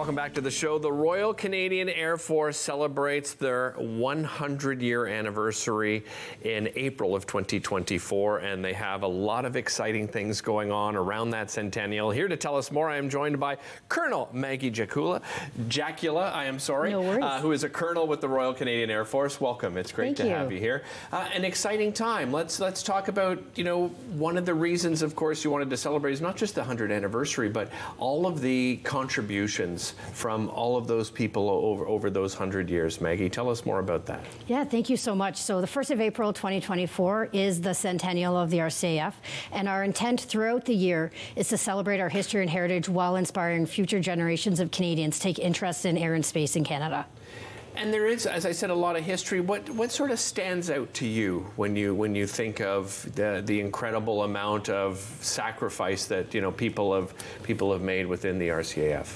Welcome back to the show. The Royal Canadian Air Force celebrates their 100 year anniversary in April of 2024, and they have a lot of exciting things going on around that centennial. Here to tell us more, I am joined by Colonel Maggie Jacula, Jacula, I am sorry, no worries. Uh, who is a colonel with the Royal Canadian Air Force. Welcome. It's great Thank to you. have you here. Uh, an exciting time. Let's let's talk about you know one of the reasons, of course, you wanted to celebrate is not just the 100th anniversary, but all of the contributions from all of those people over over those 100 years. Maggie, tell us more about that. Yeah, thank you so much. So, the 1st of April 2024 is the centennial of the RCAF, and our intent throughout the year is to celebrate our history and heritage while inspiring future generations of Canadians take interest in air and space in Canada. And there is, as I said, a lot of history. What what sort of stands out to you when you when you think of the, the incredible amount of sacrifice that you know people have people have made within the RCAF?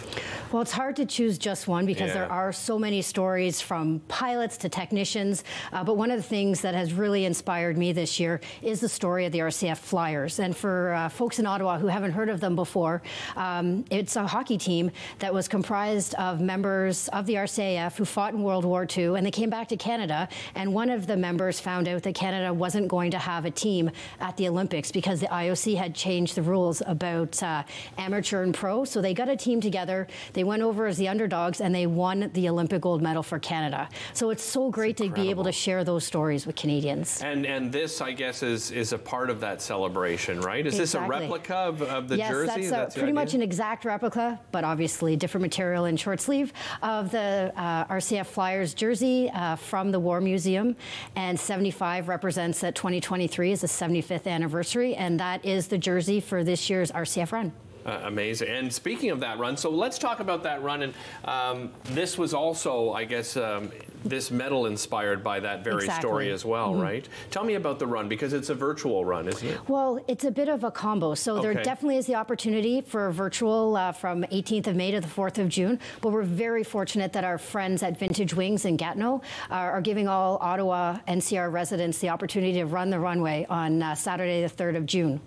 Well, it's hard to choose just one because Yeah. there are so many stories from pilots to technicians. Uh, but one of the things that has really inspired me this year is the story of the RCAF Flyers. And for uh, folks in Ottawa who haven't heard of them before, um, it's a hockey team that was comprised of members of the RCAF who fought in World War II and they came back to Canada. And one of the members found out that Canada wasn't going to have a team at the Olympics because the IOC had changed the rules about uh, amateur and pro. So they got a team together. They went over as the underdogs and they won the Olympic gold medal for Canada. So it's so great to be able to share those stories with Canadians. And and this, I guess, is is a part of that celebration, right? Is this a replica of, of the yes, jersey? that's, uh, the pretty much an exact replica, but obviously different material and short sleeve of the uh, RCAF Flyers jersey uh, from the War Museum. And 75 represents that 2023 is the 75th anniversary, and that is the jersey for this year's RCAF run. Uh, amazing. And speaking of that run, so let's talk about that run. And um, this was also, I guess, um, this medal inspired by that very Exactly. Story as well, right? Tell me about the run because it's a virtual run, isn't it? Well, it's a bit of a combo. So Okay. there definitely is the opportunity for a virtual uh, from 18th of May to the 4th of June. But we're very fortunate that our friends at Vintage Wings in Gatineau are, are giving all Ottawa NCR residents the opportunity to run the runway on uh, Saturday, the 3rd of June.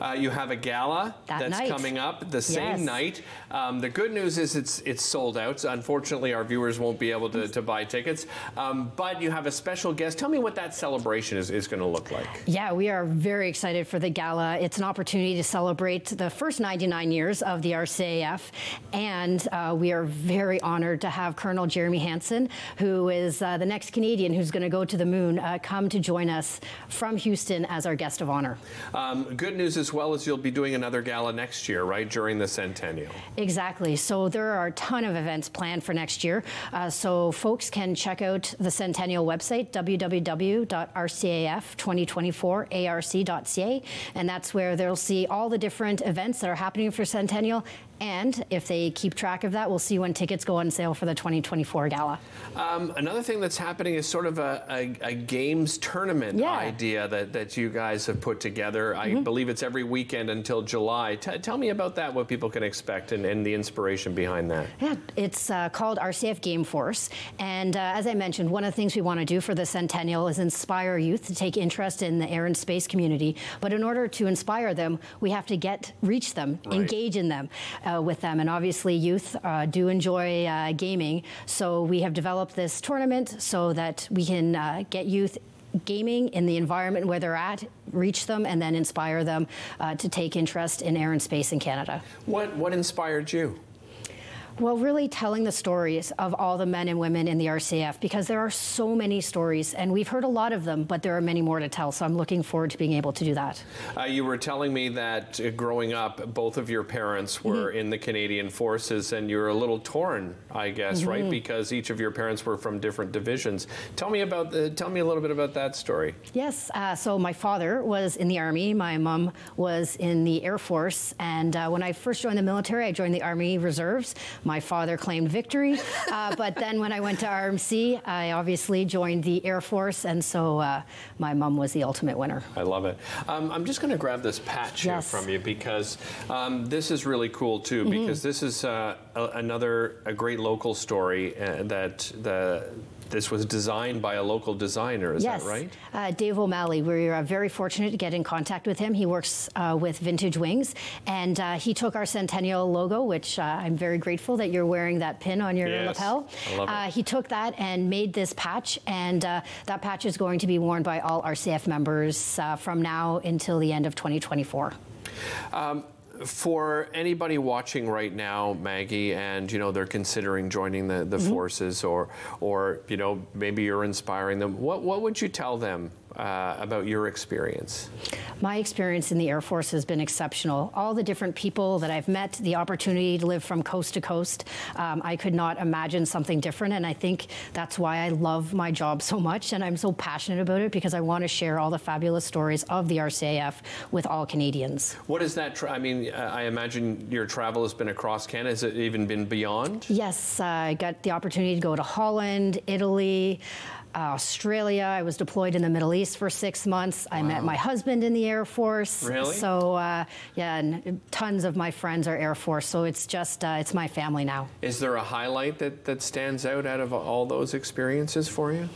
Uh, you have a gala That that's night. coming up the same Yes. night. Um, the good news is it's it's sold out. So unfortunately, our viewers won't be able to, to buy tickets. Um, but you have a special guest. Tell me what that celebration is, is going to look like. Yeah, we are very excited for the gala. It's an opportunity to celebrate the first 99 years of the RCAF, and uh, we are very honored to have Colonel Jeremy Hansen, who is uh, the next Canadian who's going to go to the moon, uh, come to join us from Houston as our guest of honor. Um, good news as well is you'll be doing another gala next year, right during the centennial. Exactly. So there are a ton of events planned for next year. Uh, so folks can check out the Centennial website, www.rcaf2024arc.ca, and that's where they'll see all the different events that are happening for Centennial. And if they keep track of that, we'll see when tickets go on sale for the 2024 gala. Um, another thing that's happening is sort of a, a, a games tournament Yeah. idea that, that you guys have put together. I believe it's every weekend until July. T- tell me about that, what people can expect, and, and the inspiration behind that. Yeah, it's uh, called RCAF Game Force. And uh, as I mentioned, one of the things we want to do for the Centennial is inspire youth to take interest in the air and space community. But in order to inspire them, we have to get reach them, Right. engage in them uh, with them. And obviously, youth uh, do enjoy uh, gaming. So we have developed this tournament so that we can uh, get youth. Gaming in the environment where they're at, reach them, and then inspire them uh, to take interest in air and space in Canada. What, what inspired you? Well, really telling the stories of all the men and women in the RCAF because there are so many stories and we've heard a lot of them, but there are many more to tell. So I'm looking forward to being able to do that. Uh, you were telling me that uh, growing up, both of your parents were in the Canadian Forces, and you were a little torn, I guess, right? Because each of your parents were from different divisions. Tell me about the, tell me a little bit about that story. Yes, uh, so my father was in the Army, my mom was in the Air Force, and uh, when I first joined the military, I joined the Army Reserves. My father claimed victory, uh, but then when I went to RMC, I obviously joined the Air Force, and so uh, my mom was the ultimate winner. I love it. Um, I'm just going to grab this patch Yes. here from you because um, this is really cool too. Because this is uh, a, another a great local story uh, that the this was designed by a local designer, is yes. that right? Uh, Dave O'Malley, we are very fortunate to get in contact with him. He works uh, with Vintage Wings, and uh, he took our Centennial logo, which uh, I'm very grateful that you're wearing that pin on your yes. lapel. I love it. Uh, he took that and made this patch, and uh, that patch is going to be worn by all RCAF members from now until the end of 2024. Um, for anybody watching right now, Maggie, and you know they're considering joining the, the mm -hmm. forces, or or you know maybe you're inspiring them. What what would you tell them uh, about your experience? My experience in the Air Force has been exceptional. All the different people that I've met, the opportunity to live from coast to coast, um, I could not imagine something different. And I think that's why I love my job so much and I'm so passionate about it because I want to share all the fabulous stories of the RCAF with all Canadians. What is that? I mean, uh, I imagine your travel has been across Canada. Has it even been beyond? Yes, uh, I got the opportunity to go to Holland, Italy, Australia. I was deployed in the Middle East for six months. Wow. I met my husband in the Air Force. Really? So uh, yeah, and tons of my friends are Air Force. So it's just uh, it's my family now. Is there a highlight that that stands out out of all those experiences for you?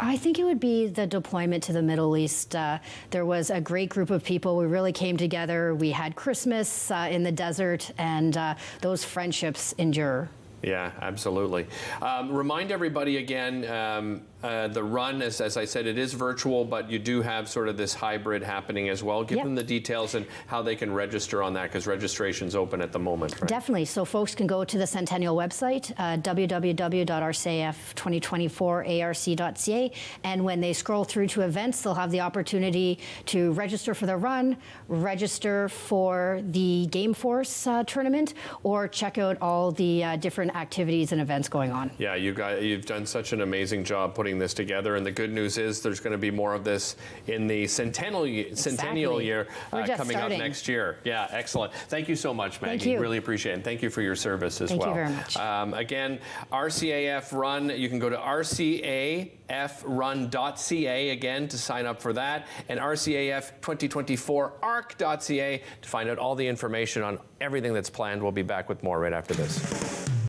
I think it would be the deployment to the Middle East. Uh, there was a great group of people. We really came together. We had Christmas uh, in the desert, and uh, those friendships endure. Yeah, absolutely. Um, remind everybody again um, uh, the run, as, as I said, it is virtual, but you do have sort of this hybrid happening as well. Give yep. them the details and how they can register on that because registration's open at the moment. Right? Definitely. So folks can go to the Centennial website, uh, www.rcaf2024arc.ca, and when they scroll through to events, they'll have the opportunity to register for the run, register for the Game Force uh, tournament, or check out all the uh, different activities and events going on. Yeah, you got, you've done such an amazing job putting putting this together. And the good news is there's going to be more of this in the centennial, exactly. centennial year uh, coming starting. up next year. Yeah, excellent. Thank you so much, Maggie. Thank you. Really appreciate it. And thank you for your service as thank well. Thank you very much. Um, again, RCAF Run, you can go to rcafrun.ca again to sign up for that, and rcaf2024arc.ca to find out all the information on everything that's planned. We'll be back with more right after this.